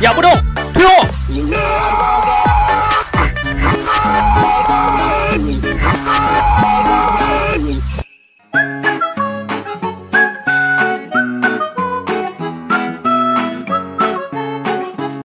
咬不动退后。